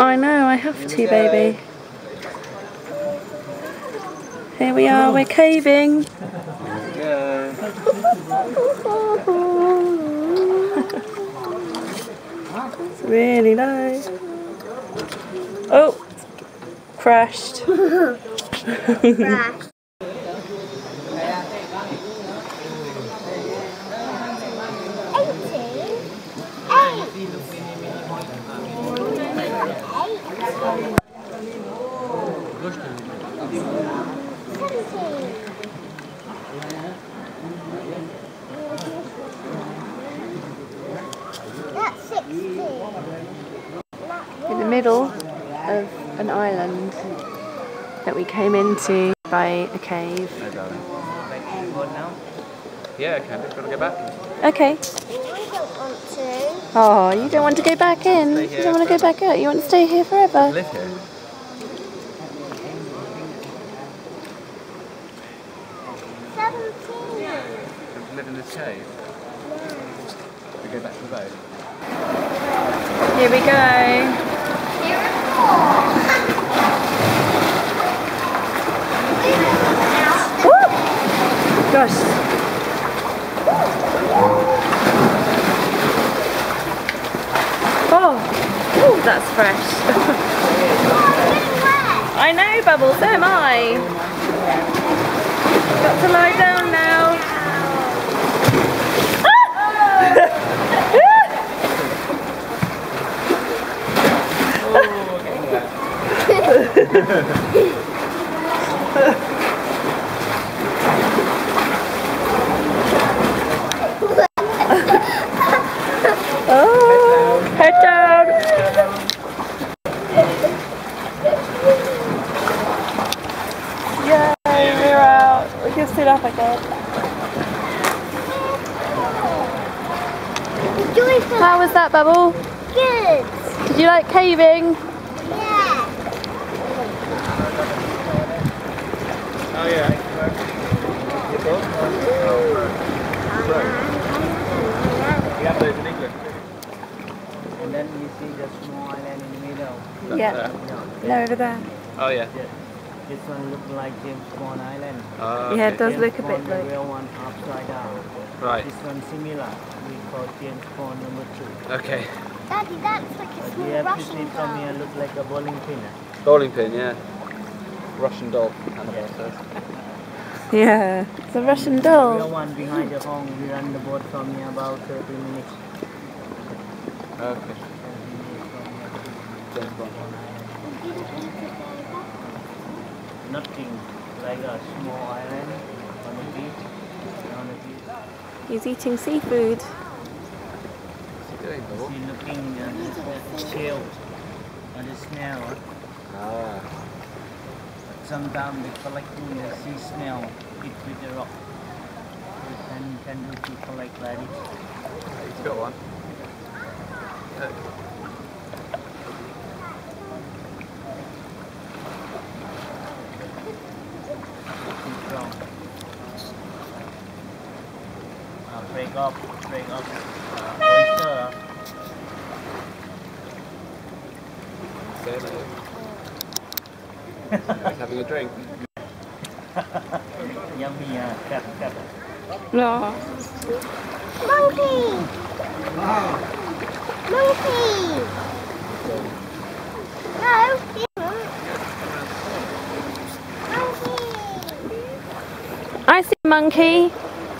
I know, I have to, baby. Here we are, we're caving. It's really low. Oh, crashed. Crash. Middle of an island that we came into by a cave. No, darling. Yeah, I can. Do you want to go back? Okay. I don't want to. Oh, you don't want to go back in? You don't want to go back out? You want to stay here forever? Live here. Seventeen. To live in this cave. We go back to the boat. Here we go. Woo! Gosh. Oh, that's fresh. I know, Bubble, so am I. Got to lie down now. Oh, head down. Yay, we're out. We can sit up again. Joyful. How was that, Bubble? Good. Did you like caving? Yeah. Oh, yeah. We have those in England. And then you see the small island in the middle. Yeah. There. No, over there. Oh, yeah. yeah. This one look like James Bond Island. Oh, Yeah, it does James look a Bond, bit the like. real one upside down. Right. This one similar. We call James Bond number two. Okay. Daddy, that's like a But small you have to Russian see from here girl. look like a bowling pin. Bowling pin, yeah. Russian doll. Annabelle says. Yeah, it's a Russian The doll. real one behind the home. We run the boat from here about 30 minutes. Okay. 30 minutes from here James Bond. Nothing like a small island on the beach. On the beach. He's eating seafood. He's he doing, Bubble? See looking at the shell or the snail. Ah. Sometimes they collecting the sea snail eat with the rock. We can, can do to collect like this. He's got one. Look. Uh, up, break up. Uh, oyster. Say. He's having a drink. Yummy, uh, crab, crab. No. Monkey. Wow. Monkey. No. you won't. Monkey. I see a monkey.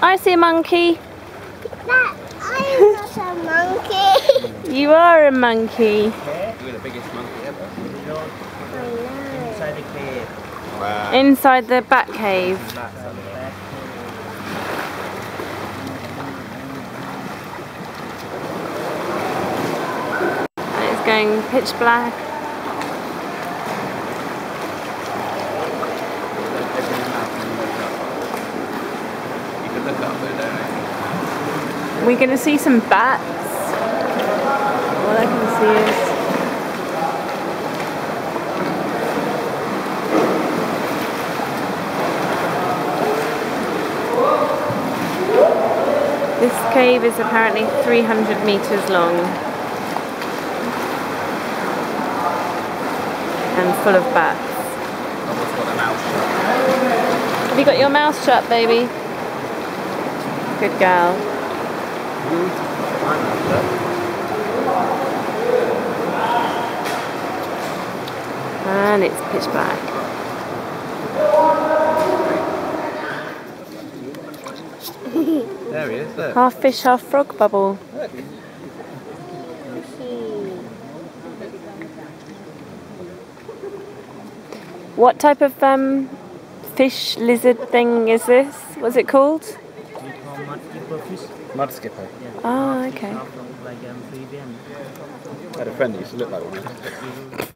I see a monkey. That I'm not a monkey. You are a monkey. You're the biggest monkey ever. You know, I know. inside the cave. Wow. Inside the bat cave. Back on the back. It's going pitch black. You can look up there, don't We're going to see some bats. All I can see is. This cave is apparently 300 meters long. And full of bats. Have you got your mouth shut, baby? Good gal. And it's pitch black. There he is, look. Half fish, half frog bubble. Look. What type of um, fish lizard thing is this? What's it called? Mud keeper fish. Mud skipper. Yeah. Oh, okay. half of like amphibian. I had a friend that used to look like one.